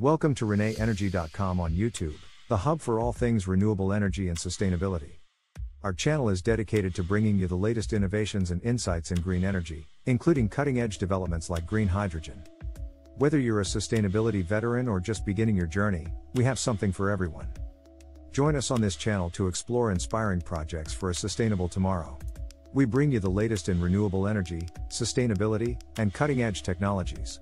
Welcome to ReneEnergy.com on YouTube, the hub for all things renewable energy and sustainability. Our channel is dedicated to bringing you the latest innovations and insights in green energy, including cutting edge developments like green hydrogen. Whether you're a sustainability veteran or just beginning your journey, we have something for everyone. Join us on this channel to explore inspiring projects for a sustainable tomorrow. We bring you the latest in renewable energy, sustainability, and cutting edge technologies.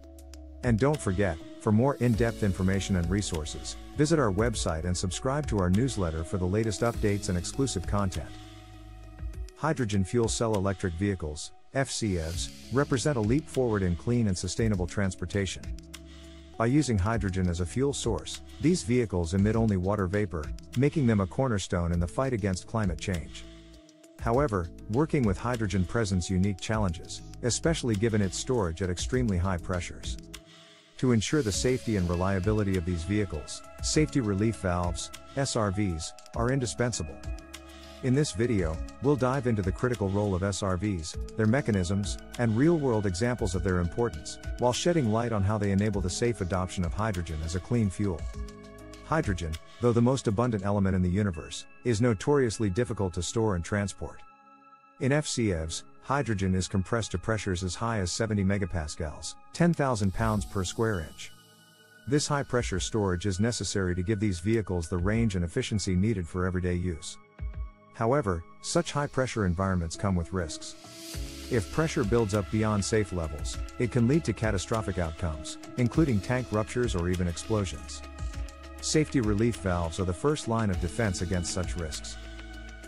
And don't forget, for more in depth information and resources, visit our website and subscribe to our newsletter for the latest updates and exclusive content. Hydrogen fuel cell electric vehicles, FCEVs, represent a leap forward in clean and sustainable transportation. By using hydrogen as a fuel source, these vehicles emit only water vapor, making them a cornerstone in the fight against climate change. However, working with hydrogen presents unique challenges, especially given its storage at extremely high pressures. To ensure the safety and reliability of these vehicles, safety relief valves, SRVs, are indispensable. In this video, we'll dive into the critical role of SRVs, their mechanisms, and real world examples of their importance, while shedding light on how they enable the safe adoption of hydrogen as a clean fuel. Hydrogen, though the most abundant element in the universe, is notoriously difficult to store and transport. In FCEVs, hydrogen is compressed to pressures as high as 70 megapascals, 10,000 pounds per square inch. This high pressure storage is necessary to give these vehicles the range and efficiency needed for everyday use. However, such high pressure environments come with risks. If pressure builds up beyond safe levels, it can lead to catastrophic outcomes, including tank ruptures or even explosions. Safety relief valves are the first line of defense against such risks.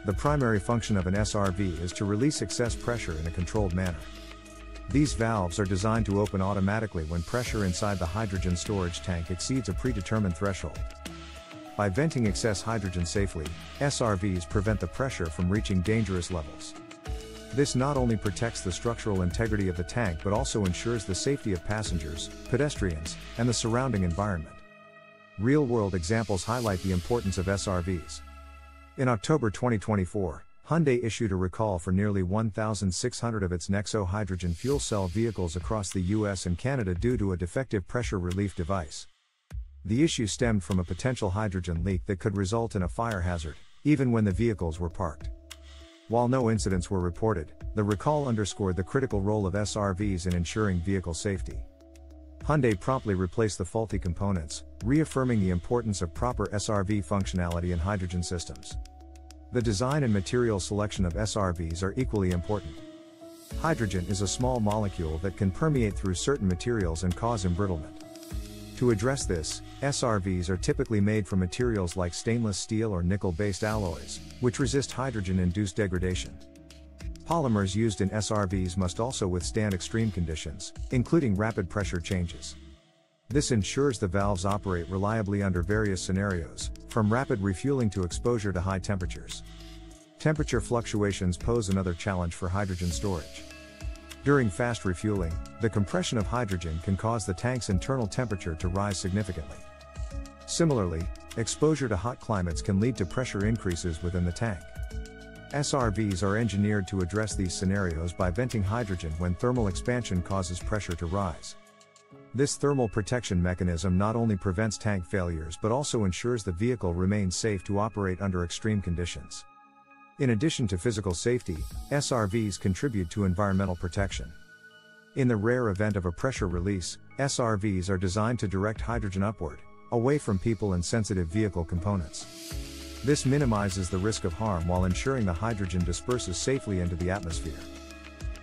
The primary function of an SRV is to release excess pressure in a controlled manner. These valves are designed to open automatically when pressure inside the hydrogen storage tank exceeds a predetermined threshold. By venting excess hydrogen safely, SRVs prevent the pressure from reaching dangerous levels. This not only protects the structural integrity of the tank but also ensures the safety of passengers, pedestrians, and the surrounding environment. Real world examples highlight the importance of SRVs. In October 2024, Hyundai issued a recall for nearly 1,600 of its Nexo hydrogen fuel cell vehicles across the US and Canada due to a defective pressure relief device. The issue stemmed from a potential hydrogen leak that could result in a fire hazard, even when the vehicles were parked. While no incidents were reported, the recall underscored the critical role of SRVs in ensuring vehicle safety. Hyundai promptly replaced the faulty components, reaffirming the importance of proper SRV functionality in hydrogen systems. The design and material selection of SRVs are equally important. Hydrogen is a small molecule that can permeate through certain materials and cause embrittlement. To address this, SRVs are typically made from materials like stainless steel or nickel based alloys, which resist hydrogen induced degradation. Polymers used in SRVs must also withstand extreme conditions, including rapid pressure changes. This ensures the valves operate reliably under various scenarios, from rapid refueling to exposure to high temperatures. Temperature fluctuations pose another challenge for hydrogen storage. During fast refueling, the compression of hydrogen can cause the tank's internal temperature to rise significantly. Similarly, exposure to hot climates can lead to pressure increases within the tank. SRVs are engineered to address these scenarios by venting hydrogen when thermal expansion causes pressure to rise. This thermal protection mechanism not only prevents tank failures but also ensures the vehicle remains safe to operate under extreme conditions. In addition to physical safety, SRVs contribute to environmental protection. In the rare event of a pressure release, SRVs are designed to direct hydrogen upward, away from people and sensitive vehicle components. This minimizes the risk of harm while ensuring the hydrogen disperses safely into the atmosphere.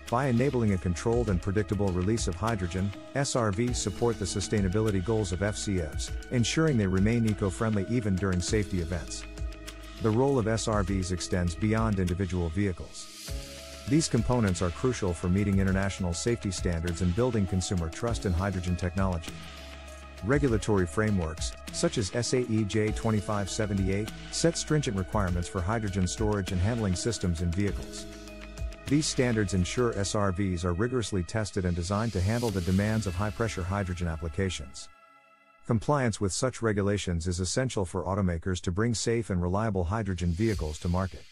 By enabling a controlled and predictable release of hydrogen, SRVs support the sustainability goals of FCEVs, ensuring they remain eco friendly even during safety events. The role of SRVs extends beyond individual vehicles. These components are crucial for meeting international safety standards and building consumer trust in hydrogen technology. Regulatory frameworks, such as SAE J2578, set stringent requirements for hydrogen storage and handling systems in vehicles. These standards ensure SRVs are rigorously tested and designed to handle the demands of high pressure hydrogen applications. Compliance with such regulations is essential for automakers to bring safe and reliable hydrogen vehicles to market.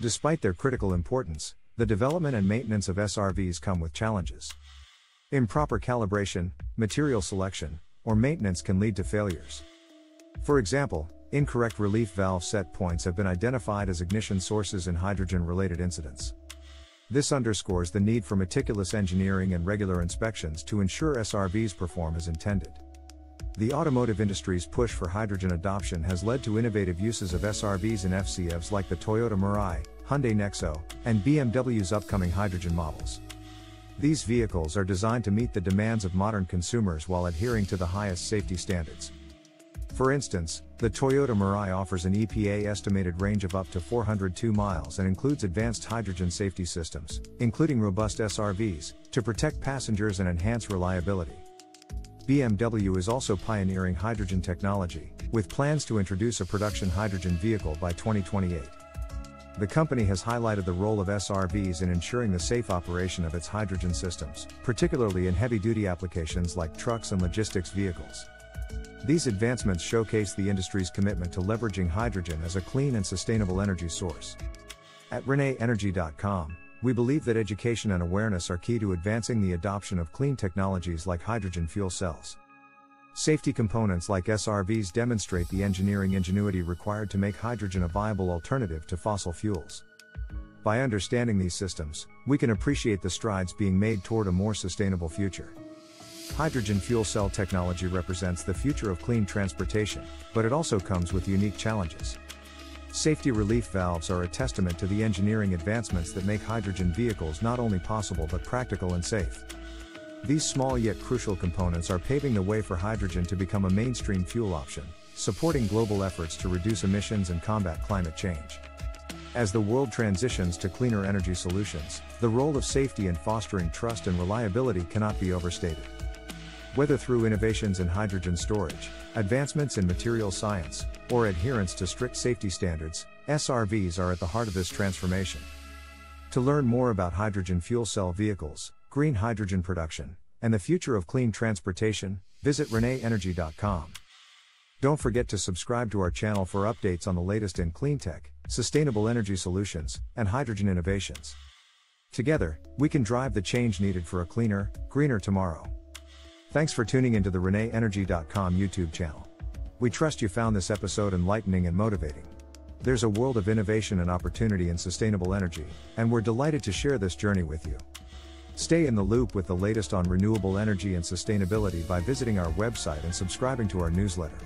Despite their critical importance, the development and maintenance of SRVs come with challenges. Improper calibration, material selection, or maintenance can lead to failures. For example, incorrect relief valve set points have been identified as ignition sources in hydrogen related incidents. This underscores the need for meticulous engineering and regular inspections to ensure SRVs perform as intended. The automotive industry's push for hydrogen adoption has led to innovative uses of SRVs in FCEVs like the Toyota Mirai, Hyundai Nexo, and BMW's upcoming hydrogen models. These vehicles are designed to meet the demands of modern consumers while adhering to the highest safety standards. For instance, the Toyota Mirai offers an EPA estimated range of up to 402 miles and includes advanced hydrogen safety systems, including robust SRVs, to protect passengers and enhance reliability. BMW is also pioneering hydrogen technology, with plans to introduce a production hydrogen vehicle by 2028. The company has highlighted the role of SRVs in ensuring the safe operation of its hydrogen systems, particularly in heavy duty applications like trucks and logistics vehicles. These advancements showcase the industry's commitment to leveraging hydrogen as a clean and sustainable energy source. At ReneEnergy.com, we believe that education and awareness are key to advancing the adoption of clean technologies like hydrogen fuel cells. Safety components like SRVs demonstrate the engineering ingenuity required to make hydrogen a viable alternative to fossil fuels. By understanding these systems, we can appreciate the strides being made toward a more sustainable future. Hydrogen fuel cell technology represents the future of clean transportation, but it also comes with unique challenges. Safety relief valves are a testament to the engineering advancements that make hydrogen vehicles not only possible but practical and safe. These small yet crucial components are paving the way for hydrogen to become a mainstream fuel option, supporting global efforts to reduce emissions and combat climate change. As the world transitions to cleaner energy solutions, the role of safety in fostering trust and reliability cannot be overstated. Whether through innovations in hydrogen storage, advancements in material science, or adherence to strict safety standards, SRVs are at the heart of this transformation. To learn more about hydrogen fuel cell vehicles, green hydrogen production, and the future of clean transportation, visit ReneEnergy.com. Don't forget to subscribe to our channel for updates on the latest in clean tech, sustainable energy solutions, and hydrogen innovations. Together, we can drive the change needed for a cleaner, greener tomorrow. Thanks for tuning into the ReneEnergy.com YouTube channel. We trust you found this episode enlightening and motivating. There's a world of innovation and opportunity in sustainable energy, and we're delighted to share this journey with you. Stay in the loop with the latest on renewable energy and sustainability by visiting our website and subscribing to our newsletter.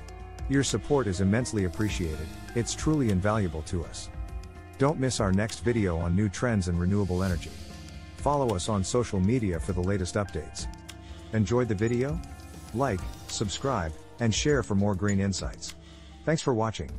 Your support is immensely appreciated, it's truly invaluable to us. Don't miss our next video on new trends in renewable energy. Follow us on social media for the latest updates. Enjoyed the video? Like, subscribe, and share for more green insights. Thanks for watching.